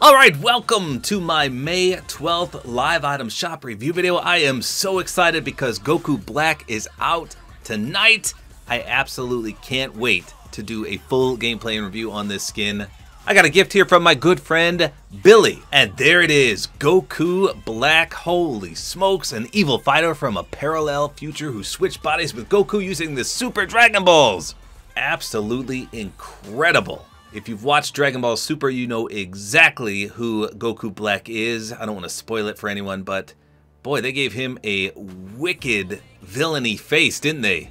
Alright, welcome to my May 12th live item shop review video. I am so excited because Goku Black is out tonight. I absolutely can't wait to do a full gameplay and review on this skin. I got a gift here from my good friend Billy, and there it is, Goku Black. Holy smokes, an evil fighter from a parallel future who switched bodies with Goku using the Super Dragon Balls. Absolutely incredible. If you've watched Dragon Ball Super, you know exactly who Goku Black is. I don't want to spoil it for anyone, but boy, they gave him a wicked villainy face, didn't they?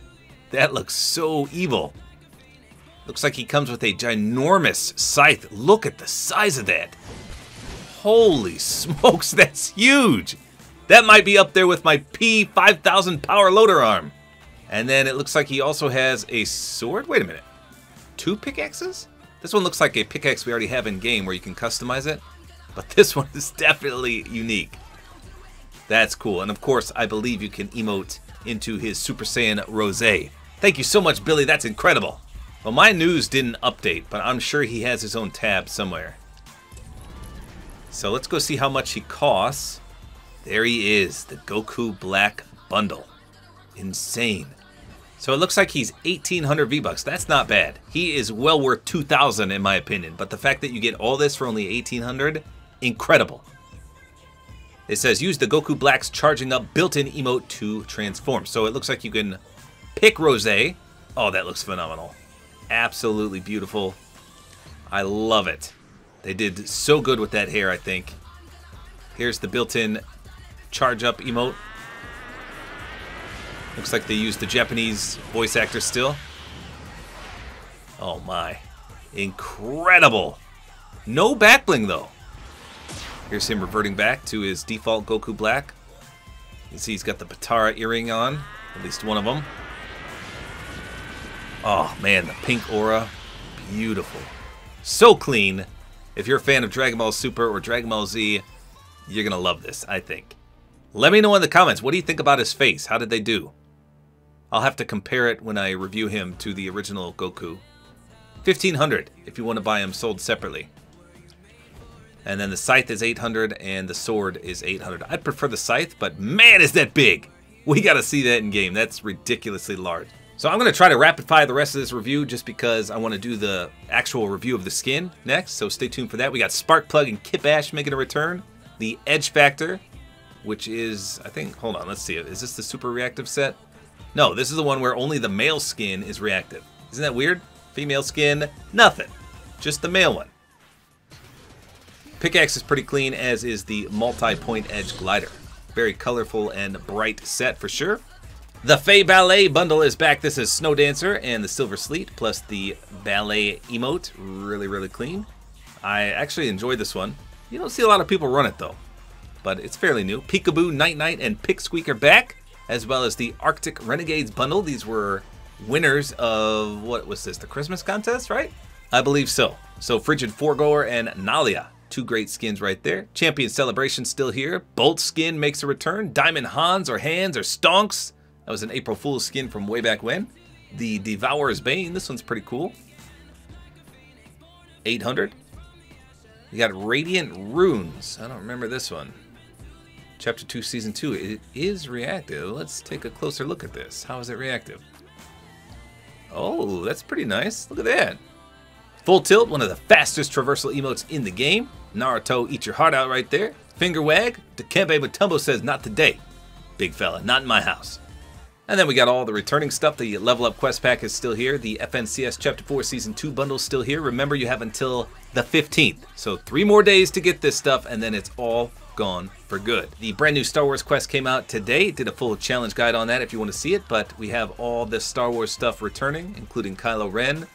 That looks so evil. Looks like he comes with a ginormous scythe. Look at the size of that. Holy smokes, that's huge. That might be up there with my P5000 power loader arm. And then it looks like he also has a sword. Wait a minute. Two pickaxes? This one looks like a pickaxe we already have in game where you can customize it, but this one is definitely unique. That's cool, and of course, I believe you can emote into his Super Saiyan Rose. Thank you so much, Billy, that's incredible. Well, my news didn't update, but I'm sure he has his own tab somewhere. So let's go see how much he costs. There he is, the Goku Black Bundle. Insane. So it looks like he's 1800 V-Bucks. That's not bad. He is well worth 2000 in my opinion. But the fact that you get all this for only 1800, incredible. It says use the Goku Black's charging up built-in emote to transform. So it looks like you can pick Rose. Oh, that looks phenomenal. Absolutely beautiful. I love it. They did so good with that hair, I think. Here's the built-in charge up emote. Looks like they used the Japanese voice actor still. Oh my. Incredible. No backbling though. Here's him reverting back to his default Goku Black. You see he's got the Potara earring on. At least one of them. Oh man, the pink aura. Beautiful. So clean. If you're a fan of Dragon Ball Super or Dragon Ball Z, you're to love this, I think. Let me know in the comments, what do you think about his face? How did they do? I'll have to compare it when I review him to the original Goku. 1500 if you want to buy him sold separately. And then the scythe is 800 and the sword is 800. I'd prefer the scythe, but man is that big! We gotta see that in game. That's ridiculously large. So I'm gonna try to rapid fire the rest of this review just because I want to do the actual review of the skin next. So stay tuned for that. We got Sparkplug and Kitbash making a return. The Edge Factor, which is, I think, hold on, let's see. Is this the super reactive set? No, this is the one where only the male skin is reactive. Isn't that weird? Female skin, nothing. Just the male one. Pickaxe is pretty clean, as is the multi-point edge glider. Very colorful and bright set for sure. The Fey Ballet bundle is back. This is Snow Dancer and the Silver Sleet, plus the Ballet emote. Really, really clean. I actually enjoyed this one. You don't see a lot of people run it though, but it's fairly new. Peekaboo, Night Knight, and Pick Squeaker back as well as the Arctic Renegades bundle. These were winners of, what was this, the Christmas contest, right? I believe so. So Frigid Foregoer and Nalia, two great skins right there. Champion Celebration still here. Bolt skin makes a return. Diamond Hans or Hands or Stonks. That was an April Fool's skin from way back when. The Devourer's Bane, this one's pretty cool. 800. You got Radiant Runes. I don't remember this one. Chapter 2, Season 2. It is reactive. Let's take a closer look at this. How is it reactive? Oh, that's pretty nice. Look at that. Full Tilt, one of the fastest traversal emotes in the game. Naruto, eat your heart out right there. Finger Wag, Dikembe Mutombo says, not today. Big fella, not in my house. And then we got all the returning stuff. The Level Up Quest Pack is still here. The FNCS Chapter 4 Season 2 bundle is still here. Remember, you have until the 15th. So three more days to get this stuff, and then it's all gone for good. The brand new Star Wars Quest came out today. Did a full challenge guide on that if you want to see it, but we have all this Star Wars stuff returning, including Kylo Ren,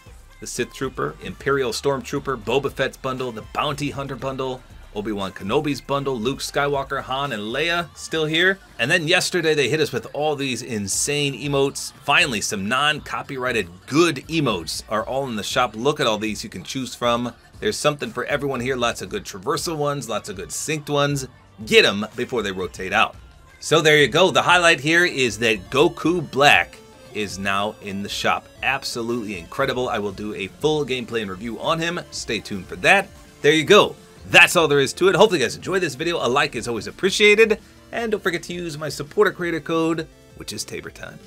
the Sith Trooper, Imperial Stormtrooper, Boba Fett's bundle, the Bounty Hunter bundle, Obi-Wan Kenobi's bundle, Luke Skywalker, Han, and Leia still here. And then yesterday they hit us with all these insane emotes. Finally, some non-copyrighted good emotes are all in the shop. Look at all these you can choose from. There's something for everyone here. Lots of good traversal ones, lots of good synced ones. Get them before they rotate out. So there you go. The highlight here is that Goku Black is now in the shop. Absolutely incredible. I will do a full gameplay and review on him. Stay tuned for that. There you go. That's all there is to it. Hopefully you guys enjoyed this video. A like is always appreciated. And don't forget to use my supporter creator code, which is Tabor Time.